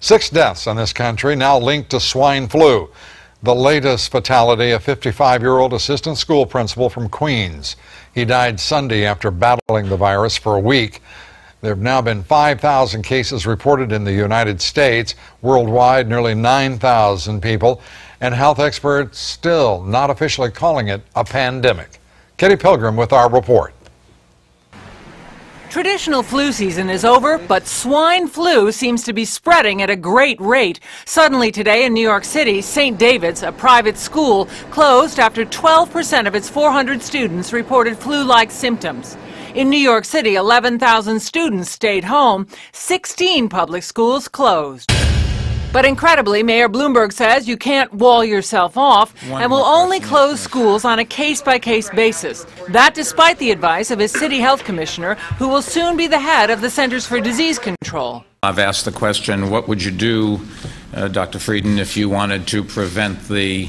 Six deaths in this country now linked to swine flu. The latest fatality, a 55 year old assistant school principal from Queens. He died Sunday after battling the virus for a week. There have now been 5,000 cases reported in the United States. Worldwide, nearly 9,000 people. And health experts still not officially calling it a pandemic. Kitty Pilgrim with our report. Traditional flu season is over, but swine flu seems to be spreading at a great rate. Suddenly today in New York City, St. David's, a private school, closed after 12% of its 400 students reported flu-like symptoms. In New York City, 11,000 students stayed home. 16 public schools closed. But incredibly, Mayor Bloomberg says you can't wall yourself off and will only close schools on a case by case basis. That despite the advice of his city health commissioner, who will soon be the head of the Centers for Disease Control. I've asked the question what would you do, uh, Dr. Frieden, if you wanted to prevent the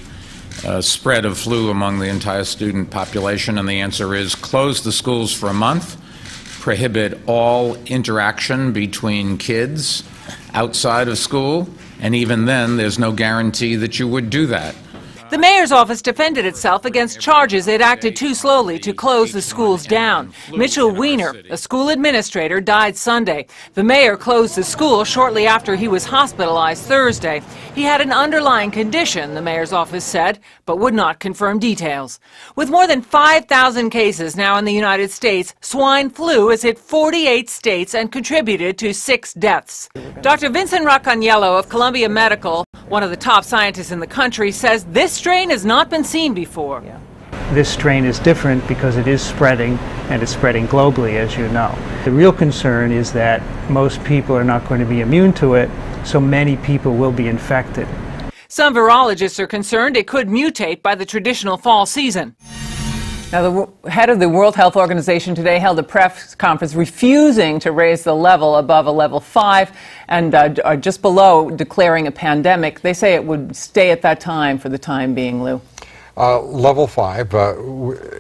uh, spread of flu among the entire student population? And the answer is close the schools for a month, prohibit all interaction between kids outside of school and even then, there's no guarantee that you would do that. The mayor's office defended itself against charges it acted too slowly to close the schools down. Mitchell Wiener, a school administrator, died Sunday. The mayor closed the school shortly after he was hospitalized Thursday. He had an underlying condition, the mayor's office said, but would not confirm details. With more than 5,000 cases now in the United States, swine flu has hit 48 states and contributed to six deaths. Dr. Vincent Racaniello of Columbia Medical, one of the top scientists in the country, says this strain has not been seen before. Yeah. This strain is different because it is spreading and it's spreading globally, as you know. The real concern is that most people are not going to be immune to it, so many people will be infected. Some virologists are concerned it could mutate by the traditional fall season. Now, the head of the World Health Organization today held a press conference refusing to raise the level above a level five and uh, just below declaring a pandemic. They say it would stay at that time for the time being, Lou. Uh, level five, uh,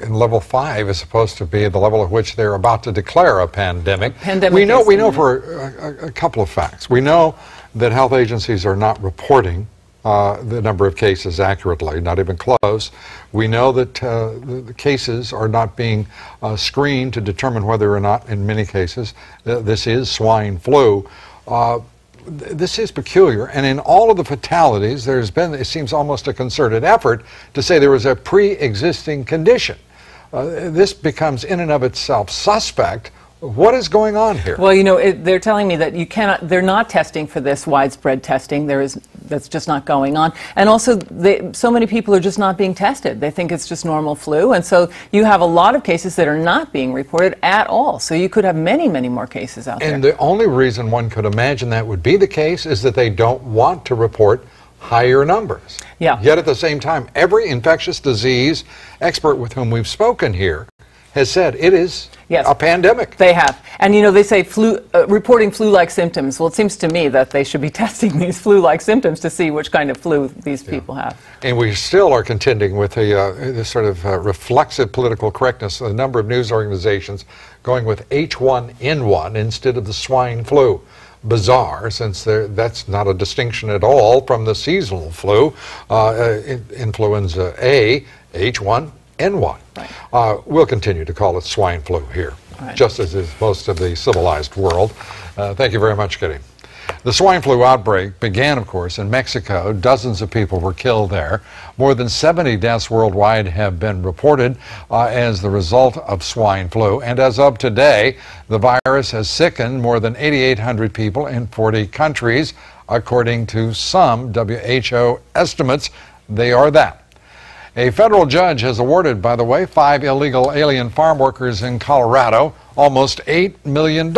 and level five is supposed to be the level at which they're about to declare a pandemic. pandemic we know, we know for a, a couple of facts. We know that health agencies are not reporting uh, the number of cases accurately, not even close. We know that uh, the, cases are not being uh, screened to determine whether or not, in many cases, this is swine flu. Uh, th this is peculiar, and in all of the fatalities, there's been, it seems, almost a concerted effort to say there was a pre existing condition. Uh, this becomes, in and of itself, suspect what is going on here? Well, you know, it, they're telling me that you cannot. They're not testing for this widespread testing. There is that's just not going on, and also they, so many people are just not being tested. They think it's just normal flu, and so you have a lot of cases that are not being reported at all. So you could have many, many more cases out and there. And the only reason one could imagine that would be the case is that they don't want to report higher numbers. Yeah. Yet at the same time, every infectious disease expert with whom we've spoken here has said it is yes, a pandemic. They have. And you know, they say flu, uh, reporting flu-like symptoms. Well, it seems to me that they should be testing these flu-like symptoms to see which kind of flu these yeah. people have. And we still are contending with a, uh, this sort of uh, reflexive political correctness. Of a number of news organizations going with H1N1 instead of the swine flu bizarre since that's not a distinction at all from the seasonal flu, uh, uh influenza A, H1 N1. Right. Uh, we'll continue to call it swine flu here, right. just as is most of the civilized world. Uh, thank you very much, Kitty. The swine flu outbreak began, of course, in Mexico. Dozens of people were killed there. More than 70 deaths worldwide have been reported uh, as the result of swine flu. And as of today, the virus has sickened more than 8,800 people in 40 countries. According to some WHO estimates, they are that. A federal judge has awarded, by the way, five illegal alien farm workers in Colorado almost $8 million.